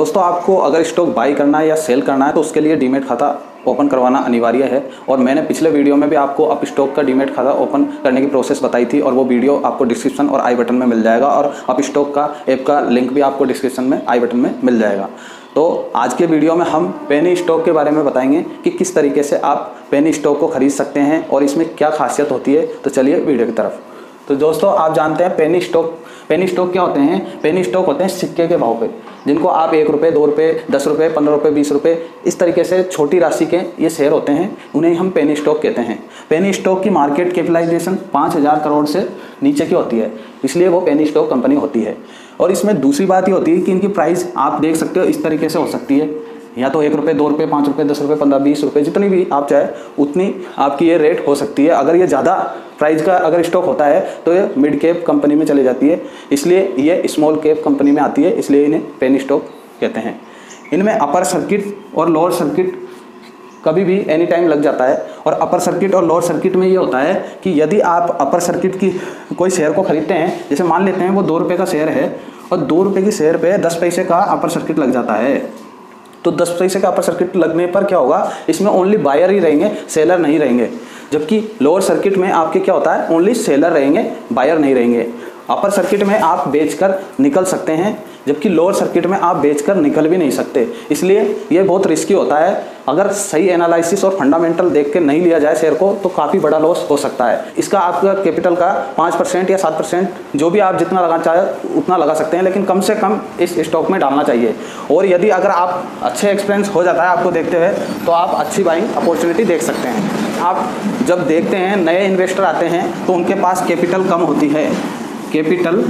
दोस्तों, आपको अगर स्टॉक बाई करना है या सेल करना है तो उसके लिए डीमेट खाता ओपन करवाना अनिवार्य है। और मैंने पिछले वीडियो में भी आपको अप स्टॉक का डीमेट खाता ओपन करने की प्रोसेस बताई थी और वो वीडियो आपको डिस्क्रिप्शन और आई बटन में मिल जाएगा और अप स्टॉक का ऐप का लिंक भी आपको डिस्क्रिप्शन में आई बटन में मिल जाएगा। तो आज के वीडियो में हम पेनी स्टॉक के बारे में बताएँगे कि किस तरीके से आप पेनी स्टॉक को खरीद सकते हैं और इसमें क्या खासियत होती है। तो चलिए वीडियो की तरफ़। तो दोस्तों, आप जानते हैं पेनी स्टॉक पेनी स्टॉक क्या होते हैं? पेनी स्टॉक होते हैं सिक्के के भाव पे, जिनको आप एक रुपये दो रुपये दस रुपये पंद्रह रुपये बीस रुपये इस तरीके से छोटी राशि के ये शेयर होते हैं, उन्हें हम पेनी स्टॉक कहते हैं। पेनी स्टॉक की मार्केट कैपिटलाइजेशन पाँच हज़ार करोड़ से नीचे की होती है, इसलिए वो पेनी स्टॉक कंपनी होती है। और इसमें दूसरी बात ये होती है कि इनकी प्राइस आप देख सकते हो, इस तरीके से हो सकती है। या तो एक रुपये दो रुपये पाँच रुपये दस रुपये पंद्रह, बीस रुपये जितनी भी आप चाहे, उतनी आपकी ये रेट हो सकती है। अगर ये ज़्यादा प्राइस का अगर स्टॉक होता है तो ये मिड कैप कंपनी में चली जाती है। इसलिए ये स्मॉल कैप कंपनी में आती है, इसलिए इन्हें पेनी स्टॉक कहते हैं। इनमें अपर सर्किट और लोअर सर्किट कभी भी एनी टाइम लग जाता है। और अपर सर्किट और लोअर सर्किट में ये होता है कि यदि आप अपर सर्किट की कोई शेयर को खरीदते हैं, जैसे मान लेते हैं वो दो रुपये का शेयर है, और दो रुपये की शेयर पे दस पैसे का अपर सर्किट लग जाता है। तो दस पैसे का अपर सर्किट लगने पर क्या होगा? इसमें ओनली बायर ही रहेंगे सेलर नहीं रहेंगे। जबकि लोअर सर्किट में आपके क्या होता है? ओनली सेलर रहेंगे बायर नहीं रहेंगे। अपर सर्किट में आप बेचकर निकल सकते हैं। जबकि लोअर सर्किट में आप बेचकर निकल भी नहीं सकते। इसलिए ये बहुत रिस्की होता है। अगर सही एनालिसिस और फंडामेंटल देख के नहीं लिया जाए शेयर को तो काफ़ी बड़ा लॉस हो सकता है। इसका आपका कैपिटल का पाँच परसेंट या सात परसेंट, जो भी आप जितना लगाना चाहे, उतना लगा सकते हैं, लेकिन कम से कम इस स्टॉक में डालना चाहिए। और यदि अगर आप अच्छे एक्सपीरियंस हो जाता है आपको देखते हुए तो आप अच्छी बाइंग अपॉर्चुनिटी देख सकते हैं। आप जब देखते हैं, नए इन्वेस्टर आते हैं तो उनके पास कैपिटल कम होती है। कैपिटल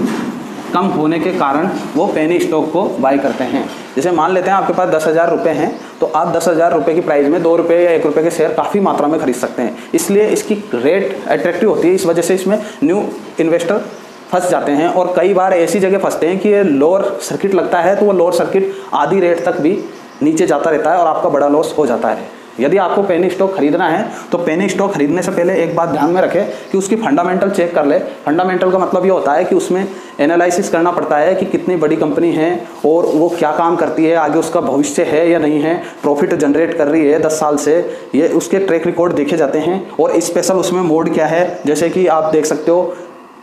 कम होने के कारण वो पेनी स्टॉक को बाई करते हैं। जैसे मान लेते हैं आपके पास दस हज़ार रुपये हैं तो आप दस हज़ार रुपये की प्राइस में दो रुपये या एक रुपये के शेयर काफ़ी मात्रा में खरीद सकते हैं। इसलिए इसकी रेट अट्रैक्टिव होती है, इस वजह से इसमें न्यू इन्वेस्टर फंस जाते हैं और कई बार ऐसी जगह फंसते हैं कि ये लोअर सर्किट लगता है तो वो लोअर सर्किट आधी रेट तक भी नीचे जाता रहता है और आपका बड़ा लॉस हो जाता है। यदि आपको पेनी स्टॉक खरीदना है तो पेनी स्टॉक खरीदने से पहले एक बात ध्यान में रखें कि उसकी फंडामेंटल चेक कर ले। फंडामेंटल का मतलब ये होता है कि उसमें एनालिसिस करना पड़ता है कि कितनी बड़ी कंपनी है और वो क्या काम करती है, आगे उसका भविष्य है या नहीं है, प्रॉफिट जनरेट कर रही है दस साल से। ये उसके ट्रैक रिकॉर्ड देखे जाते हैं और स्पेशल उसमें मोड क्या है, जैसे कि आप देख सकते हो,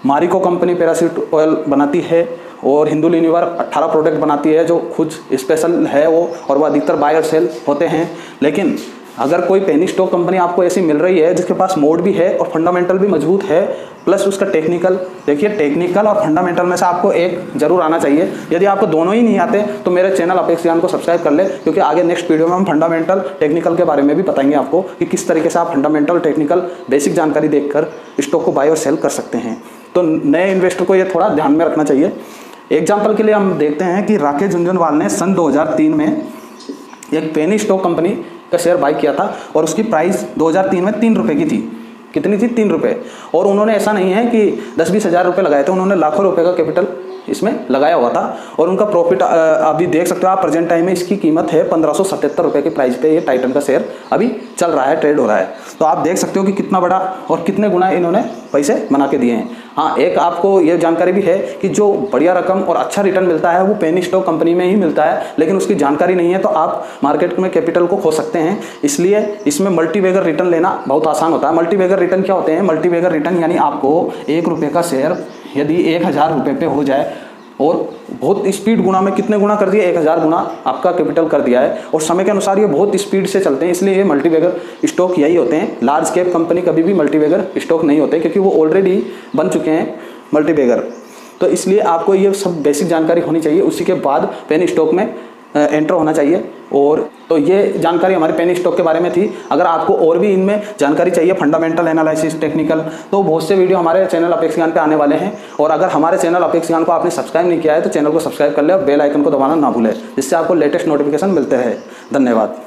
मारिको कंपनी पैरासिट ऑयल बनाती है और हिंदू लीनिवर 18 प्रोडक्ट बनाती है जो खुद स्पेशल है वो, और वो अधिकतर बाय और सेल होते हैं। लेकिन अगर कोई पेनी स्टॉक कंपनी आपको ऐसी मिल रही है, जिसके पास मोड भी है और फंडामेंटल भी मज़बूत है प्लस उसका टेक्निकल देखिए टेक्निकल और फंडामेंटल में से आपको एक ज़रूर आना चाहिए। यदि आपको दोनों ही नहीं आते तो मेरे चैनल अपेक्स ज्ञान को सब्सक्राइब कर ले, क्योंकि आगे नेक्स्ट वीडियो में हम फंडामेंटल टेक्निकल के बारे में भी बताएँगे आपको कि किस तरीके से आप फंडामेंटल टेक्निकल बेसिक जानकारी देखकर स्टॉक को बाय और सेल कर सकते हैं। तो नए इन्वेस्टर को ये थोड़ा ध्यान में रखना चाहिए। एग्ज़ाम्पल के लिए हम देखते हैं कि राकेश झुंझुनवाल ने सन 2003 में एक पेनी स्टॉक कंपनी का शेयर बाई किया था और उसकी प्राइस 2003 में तीन रुपये की थी। कितनी थी? तीन रुपये और उन्होंने ऐसा नहीं है कि दस बीस हज़ार रुपये लगाए थे, उन्होंने लाखों रुपये का कैपिटल इसमें लगाया हुआ था। और उनका प्रॉफिट अभी देख सकते हो, आप प्रेजेंट टाइम में इसकी कीमत है पंद्रह सौ सतहत्तर रुपये की प्राइस पे ये टाइटन का शेयर अभी चल रहा है ट्रेड हो रहा है। तो आप देख सकते हो कि कितना बड़ा और कितने गुना इन्होंने पैसे बना के दिए हैं। हाँ एक आपको ये जानकारी भी है कि जो बढ़िया रकम और अच्छा रिटर्न मिलता है, वो पेनी स्टॉक कंपनी में ही मिलता है, लेकिन उसकी जानकारी नहीं है तो आप मार्केट में कैपिटल को खो सकते हैं। इसलिए इसमें मल्टीवेगर रिटर्न लेना बहुत आसान होता है। मल्टीवेगर रिटर्न क्या होते हैं? मल्टीवेगर रिटर्न यानी आपको एक रुपये का शेयर यदि एक हज़ार रुपये पे हो जाए और बहुत स्पीड गुना में कितने गुना कर दिया? एक हज़ार गुना आपका कैपिटल कर दिया है। और समय के अनुसार ये बहुत स्पीड से चलते हैं, इसलिए ये मल्टीवेगर स्टॉक यही होते हैं। लार्ज कैप कंपनी कभी भी मल्टीवेगर स्टॉक नहीं होते, क्योंकि वो ऑलरेडी बन चुके हैं मल्टीवेगर तो इसलिए आपको ये सब बेसिक जानकारी होनी चाहिए। उसी के बाद पेन स्टॉक में एंटर होना चाहिए। और तो ये जानकारी हमारे पेनी स्टॉक के बारे में थी। अगर आपको और भी इनमें जानकारी चाहिए फंडामेंटल एनालिसिस टेक्निकल तो बहुत से वीडियो हमारे चैनल अपेक्स ज्ञान पे आने वाले हैं। और अगर हमारे चैनल अपेक्स ज्ञान को आपने सब्सक्राइब नहीं किया है तो चैनल को सब्सक्राइब कर ले और बेल आइकन को दबाना ना भूलें, जिससे आपको लेटेस्ट नोटिफिकेशन मिलते हैं धन्यवाद।